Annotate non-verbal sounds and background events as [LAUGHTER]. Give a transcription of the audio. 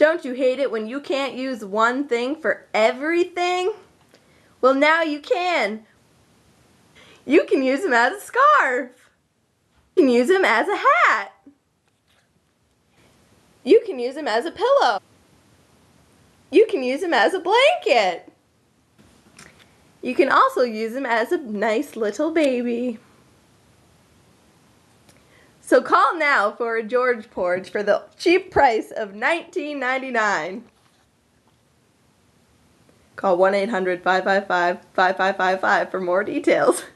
Don't you hate it when you can't use one thing for everything? Well, now you can. You can use them as a scarf. You can use them as a hat. You can use them as a pillow. You can use them as a blanket. You can also use them as a nice little baby. So call now for a George Porge for the cheap price of $19.99. Call 1-800-555-5555 for more details. [LAUGHS]